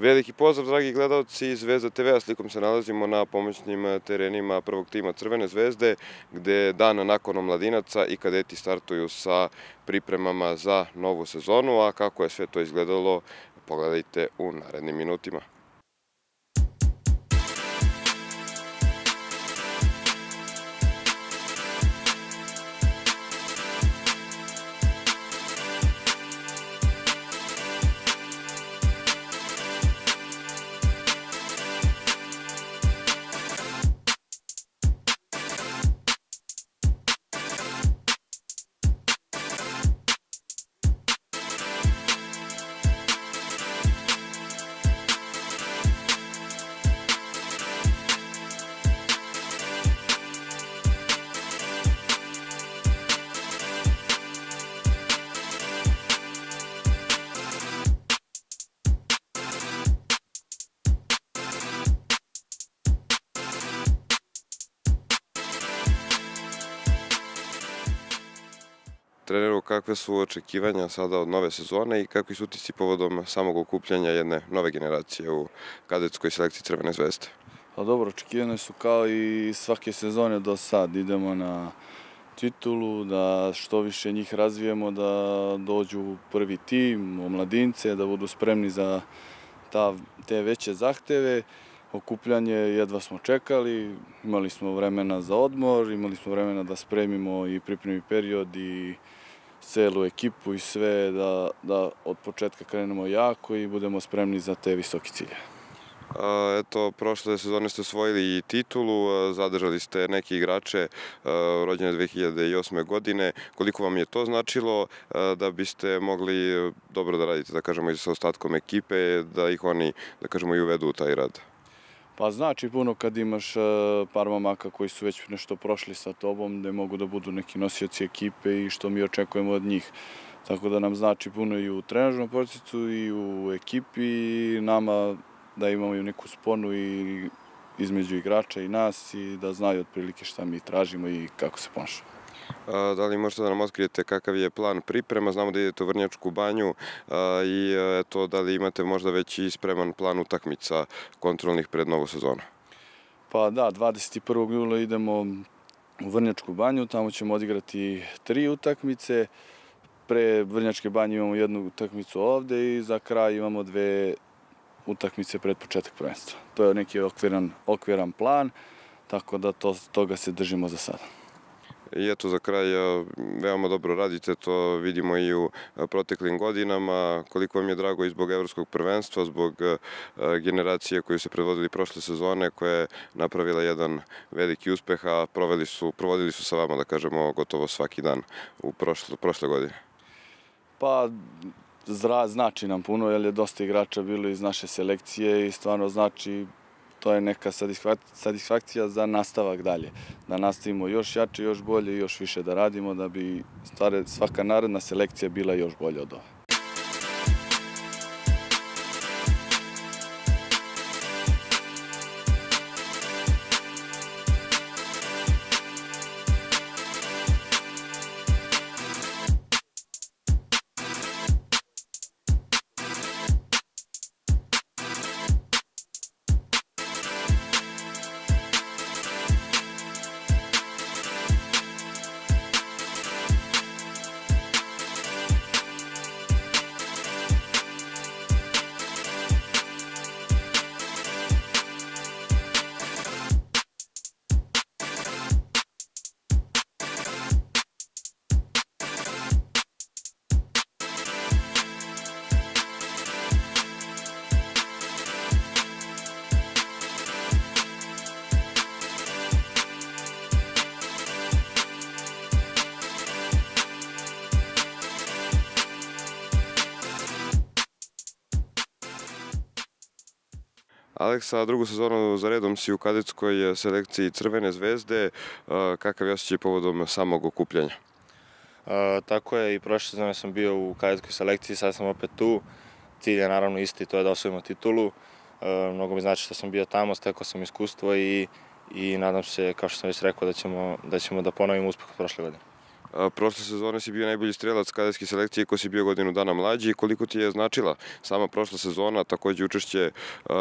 Veliki pozdrav, dragi gledalci Zvezda TV-a. Slikom se nalazimo na pomoćnim terenima prvog tima Crvene zvezde, gde dan nakon omladinaca i kadeti startuju sa pripremama za novu sezonu, a kako je sve to izgledalo, pogledajte u narednim minutima. Treneru, kakve su očekivanja sada od nove sezone i kakvi su utisci povodom samog okupljanja jedne nove generacije u kadetskoj selekciji Crvene zvezde? Pa dobro, očekivanja su kao i svake sezone do sad. Idemo na titulu, da što više njih razvijemo, da dođu u prvi tim, omladince, da budu spremni za ta, te veće zahteve. Okupljanje jedva smo čekali, imali smo vremena za odmor, imali smo vremena da spremimo i pripremi period i celu ekipu i sve, da, da od početka krenemo jako i budemo spremni za te visoke cilje. A, eto, prošle sezone ste osvojili i titulu, zadržali ste neke igrače rođene 2008. godine. Koliko vam je to značilo da biste mogli dobro da radite, da kažemo, i sa ostatkom ekipe, da ih oni, da kažemo, i uvedu u taj rad? Pa znači puno kad imaš e, par mamaka koji su već nešto prošli sa tobom, da mogu da budu neki nosioci ekipe i što mi očekujemo od njih. Tako da nam znači puno i u trenažnom procesu i u ekipi i nama da imamo i neku sponu i između igrača i nas i da znaju otprilike šta mi tražimo i kako se ponašamo. Da li možete da nam otkrijete kakav je plan priprema? Znamo da idete u Vrnjačku banju i eto, da li imate možda već i spreman plan utakmica kontrolnih pred novu sezonu? Pa da, 21. jula idemo u Vrnjačku banju, tamo ćemo odigrati tri utakmice. Pre Vrnjačke banje imamo jednu utakmicu ovde i za kraj imamo dve utakmice pred početak prvenstva. To je neki okviran, okviran plan, tako da to, toga se držimo za sada. I eto za kraj, veoma dobro radite, to vidimo i u proteklim godinama, koliko vam je drago i zbog evropskog prvenstva, zbog generacije koju se predvodili prošle sezone, koja je napravila jedan veliki uspeh, a proveli su, provodili su sa vama, da kažemo, gotovo svaki dan u prošle, prošle godine. Pa, zra, znači nam puno, jer je dosta igrača bilo iz naše selekcije i stvarno znači to je neka satisfakcija za nastavak dalje. Da nastavimo još jače, još bolje još više da radimo da bi stvari, svaka naredna selekcija bila još bolja od ove. Aleksa, drugu sezonu za redom si u kadetskoj selekciji Crvene zvezde. Kakav je osjećaj povodom samog okupljanja? E, tako je, i prošle sezone sam bio u kadetskoj selekciji, sad sam opet tu. Cilj je naravno isti, to je da osvojimo titulu. Mnogo mi znači što sam bio tamo, stekao sam iskustvo i, i nadam se, kao što sam već rekao, da ćemo da, ćemo da ponovimo uspeh od prošle godine. Prošle sezone si bio najbolji strelac kadetske selekcije ko si bio godinu dana mlađi. Koliko ti je značila sama prošla sezona, takođe učešće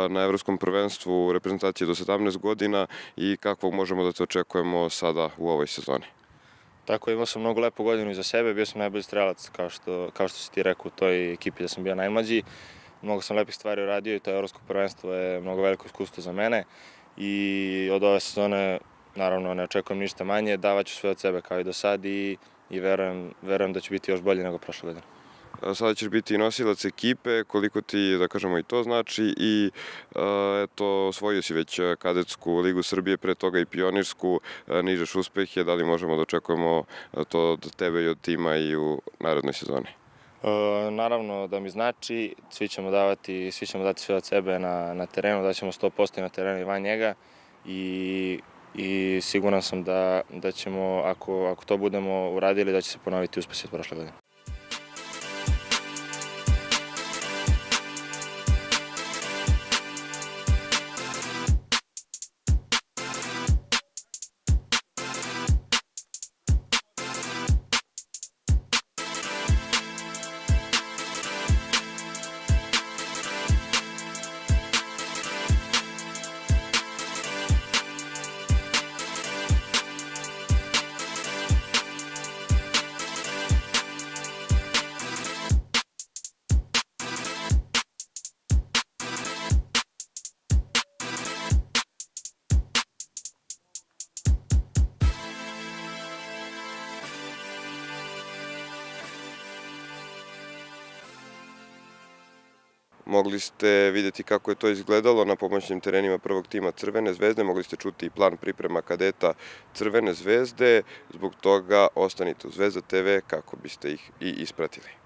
na evropskom prvenstvu reprezentacije do 17 godina i kakvog možemo da te očekujemo sada u ovoj sezoni? Tako, imao sam mnogo lepu godinu iza sebe, bio sam najbolji strelac, kao što, kao što si ti rekao, u toj ekipi da sam bio najmlađi. Mnogo sam lepih stvari uradio i to evropsko prvenstvo je mnogo veliko iskustvo za mene i od ove sezone naravno ne očekujem ništa manje, davaću sve od sebe kao i do sad i, i verujem, verujem da će biti još bolje nego prošle godine. Sada ćeš biti nosilac ekipe, koliko ti, da kažemo, i to znači i eto, osvojio si već kadetsku ligu Srbije, pre toga i pionirsku, nižeš uspehe, da li možemo da očekujemo to od tebe i od tima i u narednoj sezoni? E, naravno da mi znači, svi ćemo davati, svi ćemo dati sve od sebe na, na terenu, da ćemo 100% na terenu i van njega i i siguran sam da, da ćemo, ako, ako to budemo uradili, da će se ponoviti uspesi od prošle godine. Mogli ste videti kako je to izgledalo na pomoćnim terenima prvog tima Crvene zvezde, mogli ste čuti i plan priprema kadeta Crvene zvezde, zbog toga ostanite u Zvezda TV kako biste ih i ispratili.